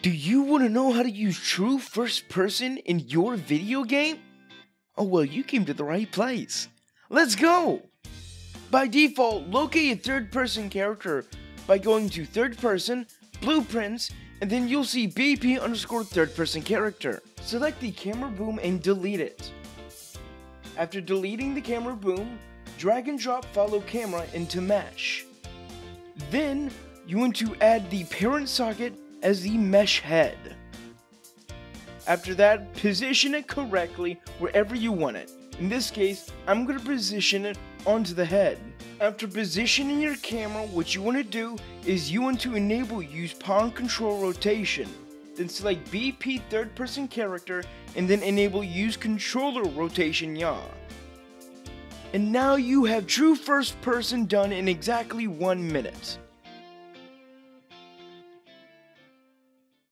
Do you want to know how to use true first person in your video game? Oh well, you came to the right place. Let's go! By default, locate a third person character by going to third person, blueprints, and then you'll see BP underscore third person character. Select the camera boom and delete it. After deleting the camera boom, drag and drop follow camera into mesh. Then you want to add the parent socket as the mesh head. After that, position it correctly wherever you want it. In this case, I'm going to position it onto the head. After positioning your camera, what you want to do is you want to enable use pawn control rotation. Then select BP third person character and then enable use controller rotation yaw. And now you have true first person done in exactly one minute.